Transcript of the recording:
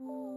Ooh.